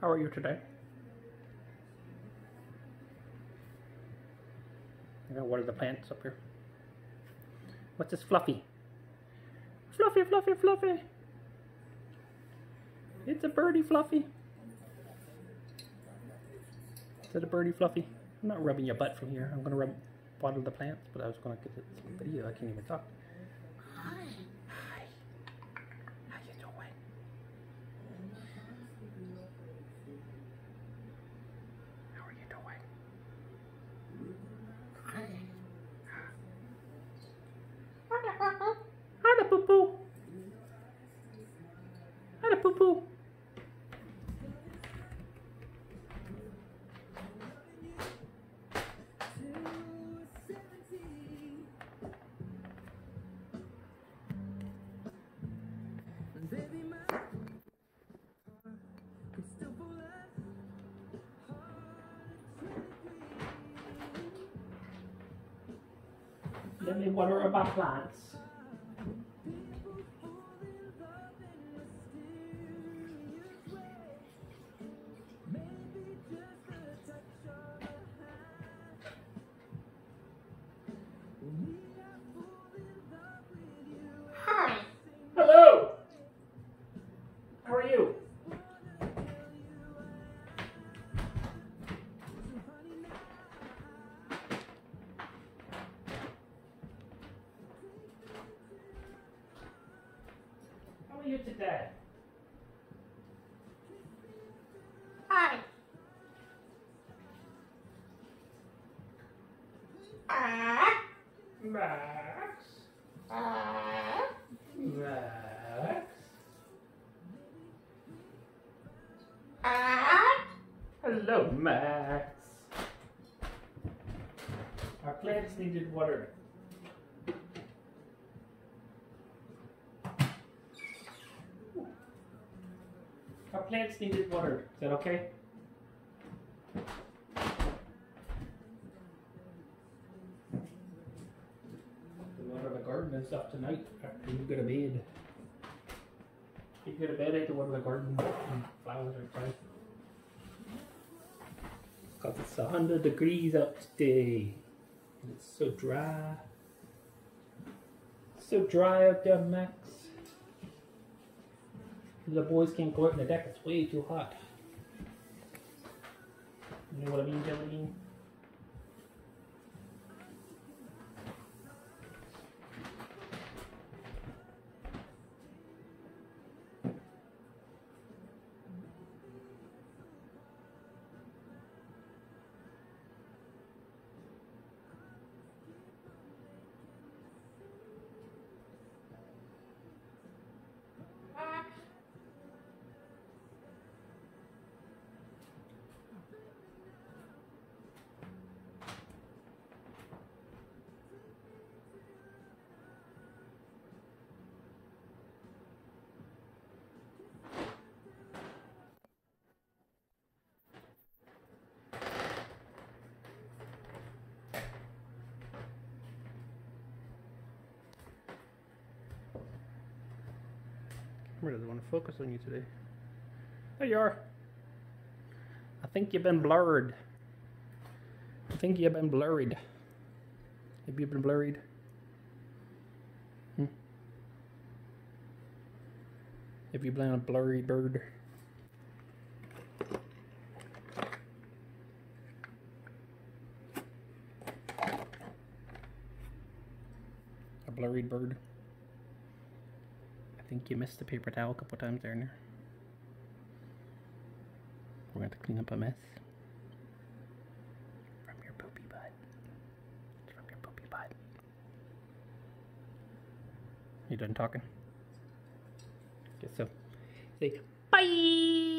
How are you today? I got one of the plants up here. What's this fluffy? Fluffy, fluffy, fluffy. It's a birdie fluffy. Is it a birdie fluffy? I'm not rubbing your butt from here. I'm gonna rub water the plants, but I was gonna get some video. I can't even talk. Let me water about plants. Today? Hi. Ah. Max. Ah. Max. Ah. Hello, Max. Our plants needed water. Plants needed water. Is that okay? Water the garden and stuff tonight after you go to bed. If you go to bed, I have to water the garden and flowers are fine. Because it's 100 degrees out today. And it's so dry. So dry out there, Max. The boys can't go out on the deck, it's way too hot. You know what I mean, Jolene? Camera doesn't want to focus on you today. There you are. I think you've been blurred. I think you've been blurred. Have you been blurred? Hmm? Have you been a blurry bird? A blurry bird? Think you missed the paper towel a couple times there. We're going to clean up a mess. From your poopy butt. From your poopy butt. You done talking? Guess so. Say bye!